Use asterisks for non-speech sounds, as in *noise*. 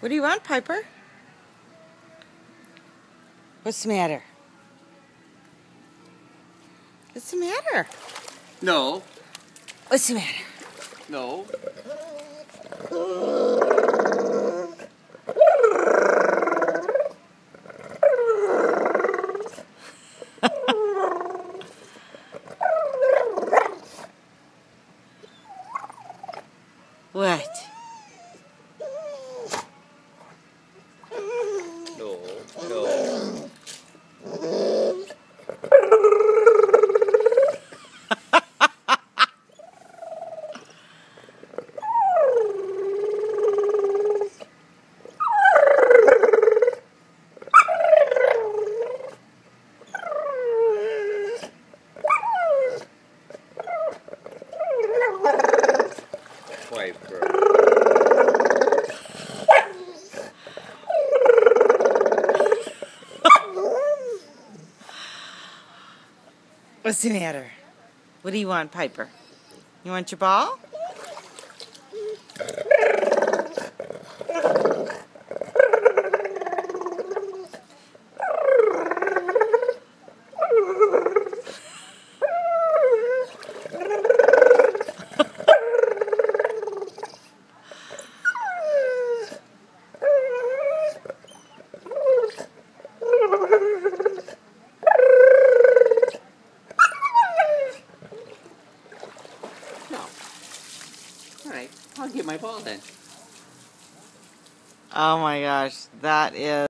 What do you want, Piper? What's the matter? What's the matter? No. What's the matter? No. *laughs* What? No. No. Piper. What's the matter? What do you want, Piper? You want your ball? No. All right. I'll get my ball then. Oh my gosh, that is.